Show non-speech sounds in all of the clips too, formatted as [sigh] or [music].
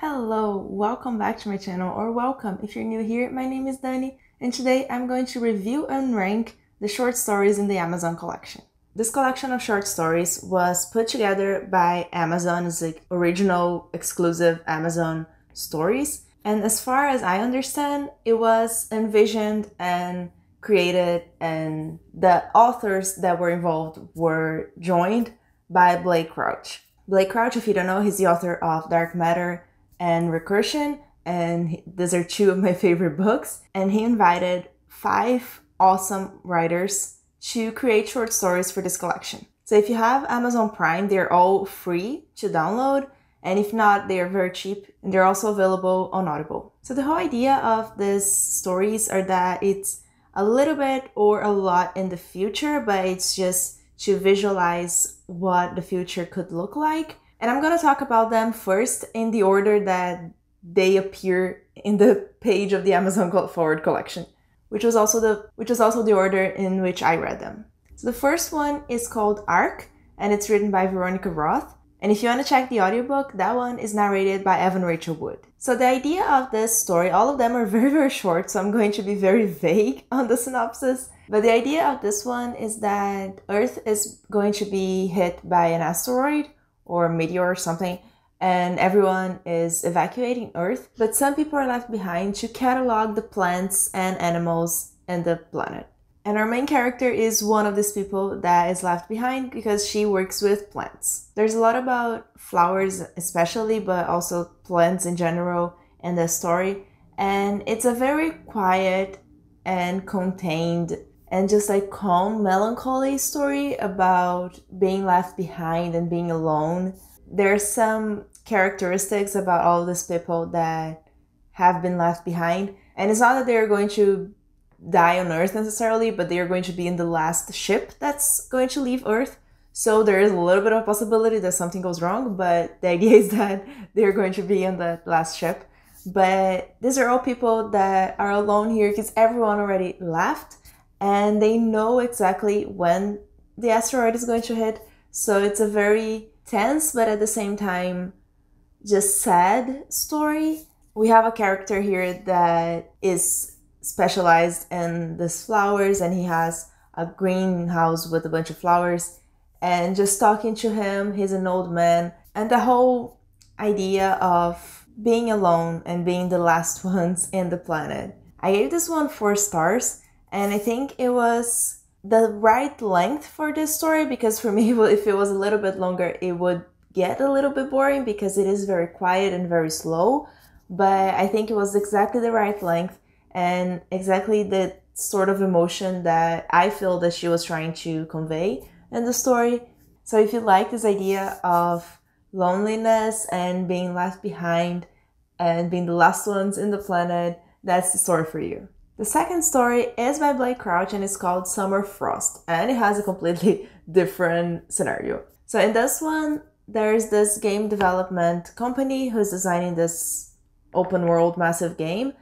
Hello, welcome back to my channel, or welcome if you're new here. My name is Dani, and today I'm going to review and rank the short stories in the Amazon collection. This collection of short stories was put together by Amazon as like original exclusive Amazon stories. And as far as I understand, it was envisioned and created and the authors that were involved were joined by Blake Crouch. Blake Crouch, if you don't know, he's the author of Dark Matter and Recursion, and these are two of my [laughs] favorite books. And he invited five awesome writers to create short stories for this collection. So if you have Amazon Prime, they're all free to download. And if not, they are very cheap and they're also available on Audible. So the whole idea of these stories are that it's a little bit or a lot in the future, but it's just to visualize what the future could look like. And I'm gonna talk about them first in the order that they appear in the [laughs] page of the Amazon Forward collection which was also the which was also the order in which I read them. So the first one is called Ark and it's written by Veronica Roth. And if you want to check the audiobook, that one is narrated by Evan Rachel Wood. So the idea of this story, all of them are [laughs] very, very short, so I'm going to be very [laughs] vague on the synopsis. But the idea of this one is that Earth is going to be hit by an asteroid or a meteor or something, and everyone is evacuating Earth, but some people are left behind to catalog the plants and animals in the planet. And our main character is one of these people that is left behind because she works with plants. There's a lot about flowers, especially, but also plants in general in the story. And it's a very quiet and contained and just like calm, melancholy story about being left behind and being alone there's some characteristics about all these people that have been left behind. And it's not that they're going to die on Earth necessarily, but they are going to be in the last ship that's going to leave Earth. So there is a little bit of possibility that something goes wrong, but the idea [laughs] is that they're going to be in the last ship. But these are all people that are alone here because everyone already left and they know exactly when the asteroid is going to hit. So it's a very tense, but at the same time, just sad story. We have a character here that is specialized in these flowers and he has a greenhouse with a bunch of flowers. And just talking to him, he's an old man. And the whole idea of being alone and being the last [laughs] ones in the planet. I gave this one four stars, and I think it was the right length for this story because for [laughs] me if it was a little bit longer it would get a little bit boring because it is very quiet and very slow. But i think it was exactly the right length and exactly the sort of emotion that i feel that she was trying to convey in the story. So if you like this idea of loneliness and being left behind and being the last ones in the planet that's the story for you the second story is by Blake Crouch and it's called Summer Frost and it has a completely [laughs] different scenario. So in this one, there's this game development company who's designing this open world massive game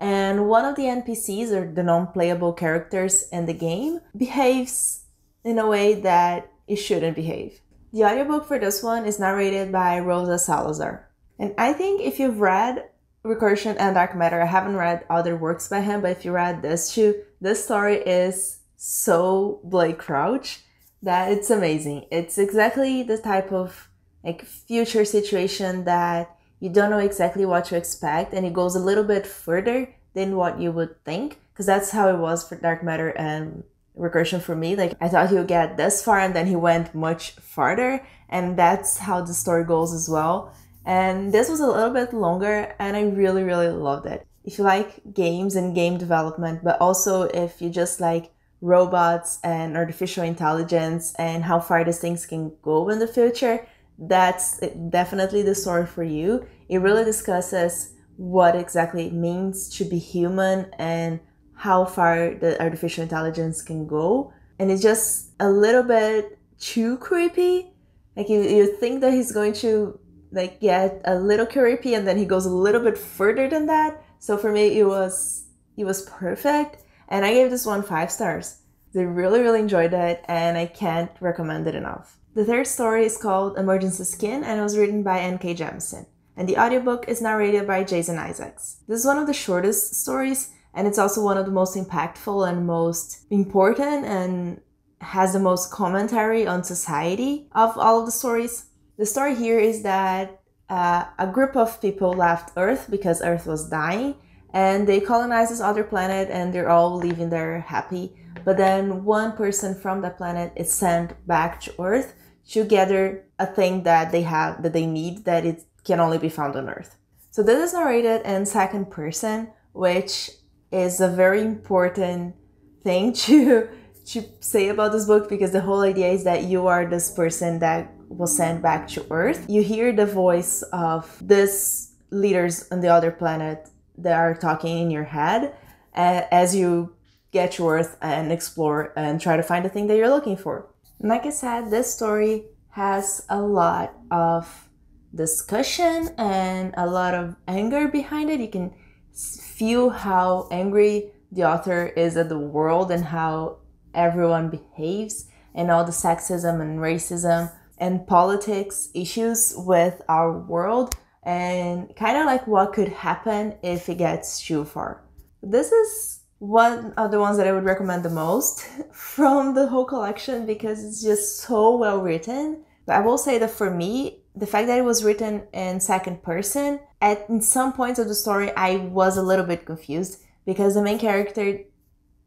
and one of the NPCs or the non-playable characters in the game behaves in a way that it shouldn't behave. The audiobook for this one is narrated by Rosa Salazar. And I think if you've read Recursion and Dark Matter. I haven't read other works by him, but if you read this too, this story is so Blake Crouch that it's amazing. It's exactly the type of like future situation that you don't know exactly what to expect and it goes a little bit further than what you would think because that's how it was for Dark Matter and Recursion for me. Like I thought he would get this far and then he went much farther and that's how the story goes as well. And this was a little bit longer and I really, really loved it. If you like games and game development, but also if you just like robots and artificial intelligence and how far these things can go in the future, that's definitely the story for you. It really discusses what exactly it means to be human and how far the artificial intelligence can go. And it's just a little bit too creepy. Like you, you think that he's going to like get a little creepy and then he goes a little bit further than that. So for me it was it was perfect and I gave this one five stars. I really really enjoyed it and I can't recommend it enough. The third story is called Emergency Skin and it was written by N.K. Jemisin. and the audiobook is narrated by Jason Isaacs. This is one of the shortest stories, and it's also one of the most impactful and most important and has the most commentary on society of all of the stories. The story here is that uh, a group of people left Earth because Earth was dying and they colonized this other planet and they're all living there happy. But then one person from that planet is sent back to Earth to gather a thing that they have that they need that it can only be found on Earth. So this is narrated in second person, which is a very important thing [laughs] to to say about this book because the whole idea is that you are this person that was sent back to Earth. You hear the voice of this leaders on the other planet that are talking in your head as you get to Earth and explore and try to find the thing that you're looking for. And like I said, this story has a lot of discussion and a lot of anger behind it. You can feel how angry the author is at the world and how everyone behaves and all the sexism and racism and politics issues with our world and kind of like what could happen if it gets too far. This is one of the ones that I would recommend the most [laughs] from the whole collection because it's just so well written. But I will say that for me, the fact that it was written in second person, at in some points of the story, I was a little bit confused because the main character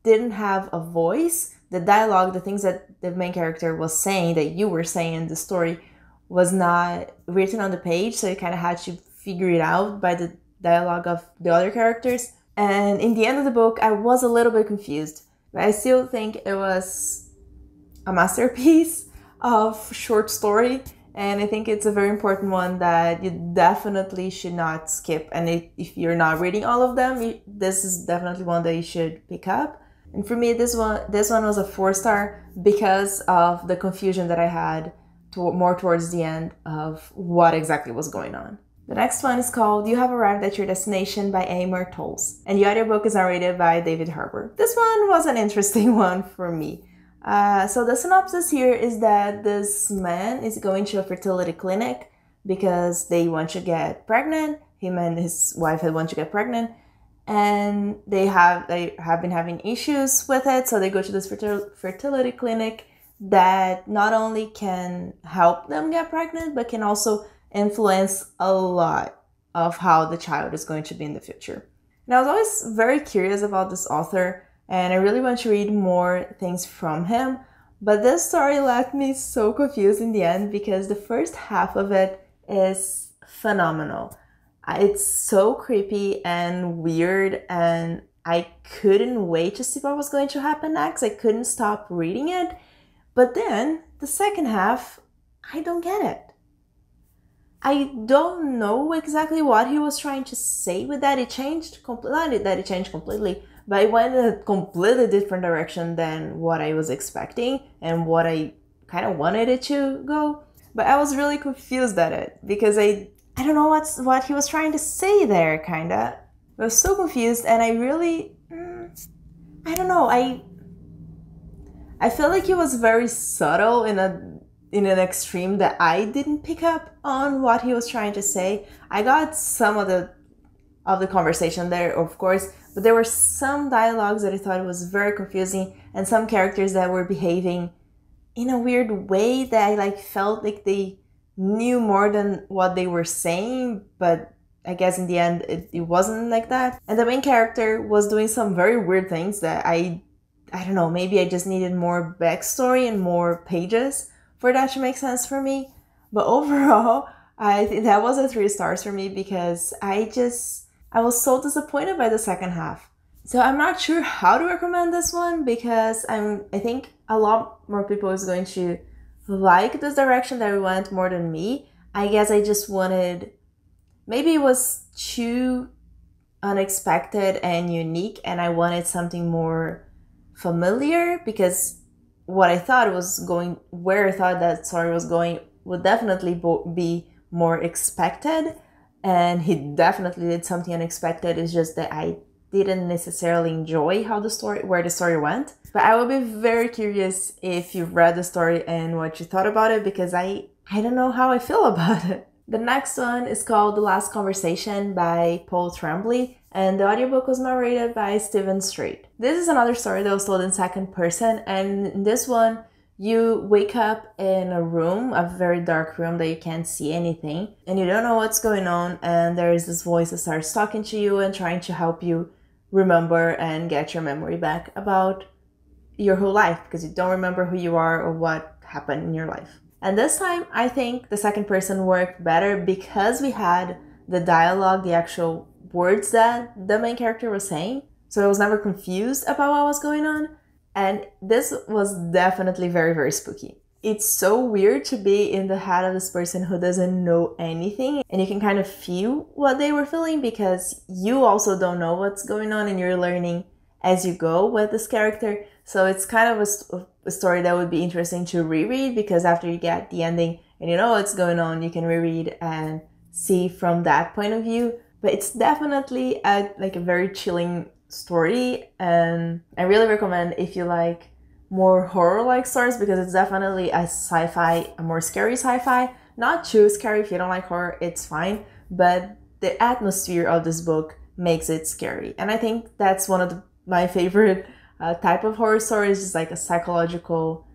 didn't have a voice. The dialogue, the things that the main character was saying, that you were saying in the story, was not written on the page, so you kind of had to figure it out by the dialogue of the other characters. And in the end of the book, I was a little bit confused, but I still think it was a masterpiece of short story. And I think it's a very important one that you definitely should not skip. And if you're not reading all of them, this is definitely one that you should pick up. And for me, this one, this one was a four star because of the confusion that I had to, more towards the end of what exactly was going on. The next one is called You Have Arrived at Your Destination by Amor Towles, and the audiobook is narrated by David Harbour. This one was an interesting [laughs] one for me. Uh, so the synopsis here is that this man is going to a fertility clinic because they want to get pregnant. Him and his wife had want to get pregnant, and they have they have been having issues with it. So they go to this fertility clinic that not only can help them get pregnant, but can also influence a lot of how the child is going to be in the future. And I was always very curious about this author, and I really want to read more things from him. But this story left me so confused in the end because the first half of it is phenomenal. It's so creepy and weird, and I couldn't wait to see what was going to happen next. I couldn't stop reading it. But then the second half, I don't get it. I don't know exactly what he was trying to say with that. It changed completely. That it changed completely, but it went in a completely different direction than what I was expecting and what I kind of wanted it to go. But I was really confused at it because I I don't know what's what he was trying to say there. Kinda, I was so confused, and I really mm, I don't know. I I feel like he was very subtle in a in an extreme that I didn't pick up on what he was trying to say. I got some of the of the conversation there, of course, but there were some dialogues that I thought was very confusing and some characters that were behaving in a weird way that I like felt like they knew more than what they were saying, but I guess in the end it, it wasn't like that. And the main character was doing some very weird things that I I don't know, maybe I just needed more backstory and more pages for that to make sense for me. But [laughs] overall, I think that was a three stars for me because I just I was so disappointed by the second half. So I'm not sure how to recommend this one because I'm I think a lot more people is going to like this direction that we went more than me. I guess I just wanted maybe it was too unexpected and unique and I wanted something more familiar because what I thought was going, where I thought that story was going, would definitely be more expected. And he definitely did something unexpected. It's just that I didn't necessarily enjoy how the story, where the story went. But I will be very curious if you've read the story and what you thought about it because I, I don't know how I feel [laughs] about it. The next one is called The Last Conversation by Paul Tremblay, and the audiobook was narrated by Steven Strait. This is another story that was told in second person, and in this one, you wake up in a room, a very dark room that you can't see anything, and you don't know what's going on, and there is this voice that starts talking to you and trying to help you remember and get your memory back about your whole life because you don't remember who you are or what happened in your life. And this time, I think the second person worked better because we had the dialogue, the actual words that the main character was saying. So I was never confused about what was going on. And this was definitely very, very spooky. It's so weird to be in the head of this person who doesn't know anything and you can kind of feel what they were feeling because you also don't know what's going on and you're learning as you go with this character. So it's kind of a, a story that would be interesting to reread because after you get the ending and you know what's going on, you can reread and see from that point of view. But it's definitely a, like a very chilling story, and I really recommend if you like more horror-like stories because it's definitely a sci-fi, a more scary sci-fi. Not too scary if you don't like horror, it's fine. But the atmosphere of this book makes it scary, and I think that's one of the, my favorite uh, type of horror stories, is like a psychological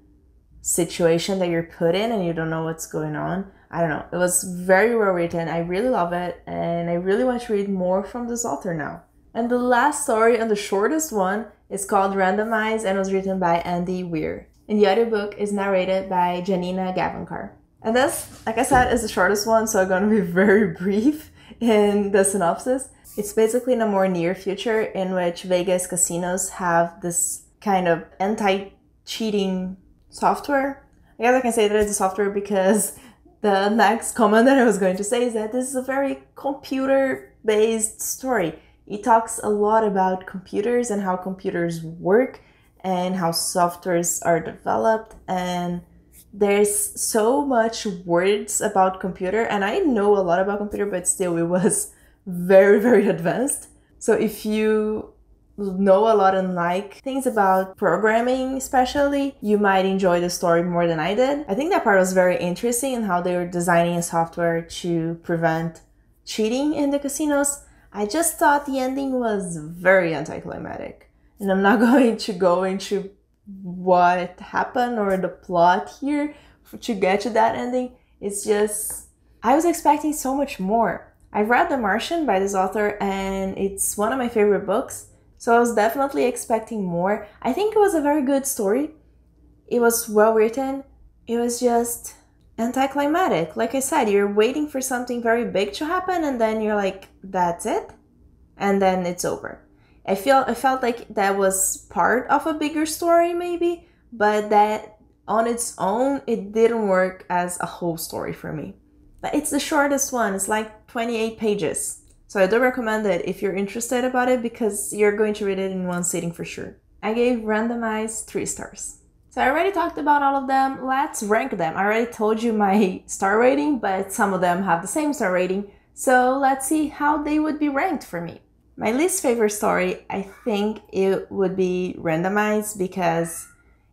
situation that you're put in and you don't know what's going on. I don't know. It was very well written. I really love it and I really want to read more from this author now. And the last story and the shortest one is called Randomized and was written by Andy Weir. And the audiobook is narrated by Janina Gavankar. And this, like I said, is the shortest one, so I'm gonna be [laughs] very brief in the synopsis. It's basically in a more near future in which Vegas casinos have this kind of anti cheating software. I guess I can say that it's a software because [laughs] the next comment that I was going to say is that this is a very computer based story. It talks a lot about computers and how computers work and how softwares are developed and there's so much words about computer and I know a lot about computer but still it was [laughs] very, very advanced. So if you know a lot and like things about programming especially you might enjoy the story more than i did i think that part was very interesting in how they were designing a software to prevent cheating in the casinos i just thought the ending was very anticlimactic and i'm not [laughs] going to go into what happened or the plot here to get to that ending it's just i was expecting so much more I've read The Martian by this author and it's one of my favorite books, so I was definitely expecting more. I think it was a very good story. It was well written. It was just anticlimactic. Like I said, you're waiting for something very big to happen and then you're like, that's it? And then it's over. I feel I felt like that was part of a bigger story maybe, but that on its own it didn't work as a whole story for me. But it's the shortest one. It's like 28 pages. So I do recommend it if you're interested about it because you're going to read it in one sitting for sure. I gave randomized 3 stars. So I already talked about all of them. Let's rank them. I already told you my [laughs] star rating, but some of them have the same star rating. So let's see how they would be ranked for me. My least favorite story, I think it would be randomized because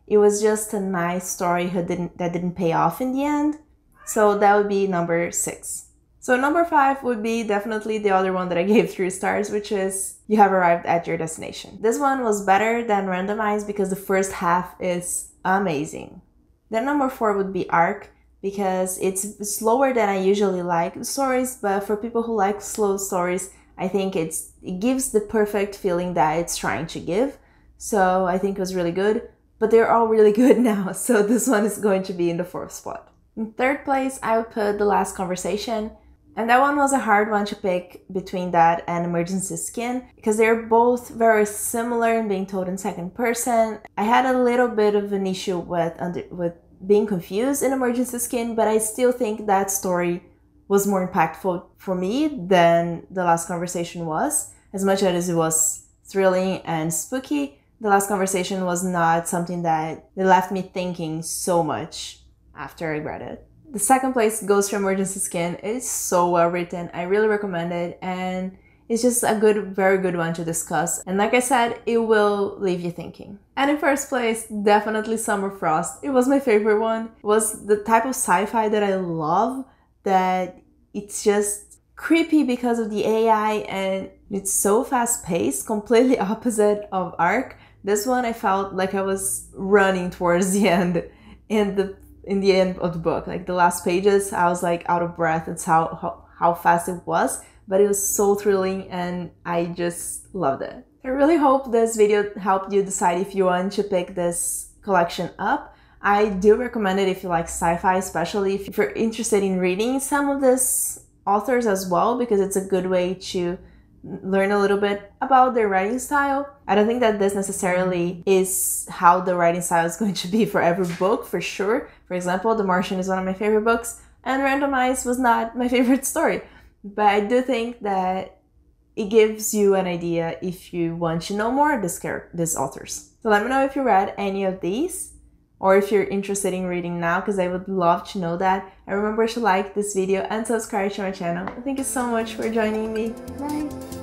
it was just a nice story that didn't, that didn't pay off in the end. So that would be number six. So number five would be definitely the other one that I [laughs] gave three stars, which is you have arrived at your destination. This one was better than randomized because the first half is amazing. Then number four would be Ark because it's slower than I usually like stories, but for people who like slow stories, I think it's it gives the perfect feeling that it's trying to give. So I think it was really good, but they're all really [laughs] good now. So this one is going to be in the fourth spot. In third place, I would put The Last Conversation. And that one was a hard one to pick between that and Emergency Skin because they're both very similar in being told in second person. I had a little bit of an issue with under, with being confused in Emergency Skin, but I still think that story was more impactful for me than The Last Conversation was. As much as it was thrilling and spooky, The Last Conversation was not something that left me thinking so much after I read it. The second place goes to Emergency Skin. It's so well written. I really recommend it and it's just a good, very good one to discuss. And like I said, it will leave you thinking. And in first place, definitely Summer Frost. It was my favorite one. It was the type of sci-fi that I love that it's just creepy because of the AI and it's so fast paced, completely [laughs] opposite of Ark. This one I felt like I was running towards the end And the in the end of the book. Like the last pages, I was like out of breath. It's how how, how fast it was, but it was so thrilling and I just loved it. I really hope this video helped you decide if you want to pick this collection up. I do recommend it if you like sci-fi, especially if you're interested in reading some of these authors as well, because it's a good way to learn a little bit about their writing style. I don't think that this necessarily is how the writing style is [laughs] going to be for every book, for sure. For example, The Martian is one of my favorite books, and Randomize was not my [laughs] favorite story. But I do think that it gives you an idea if you want to know more of this these authors. So let me know if you read any of these or if you're interested in reading now because I would love to know that. And remember to like this video and subscribe to my channel. Thank you so much for joining me. Bye!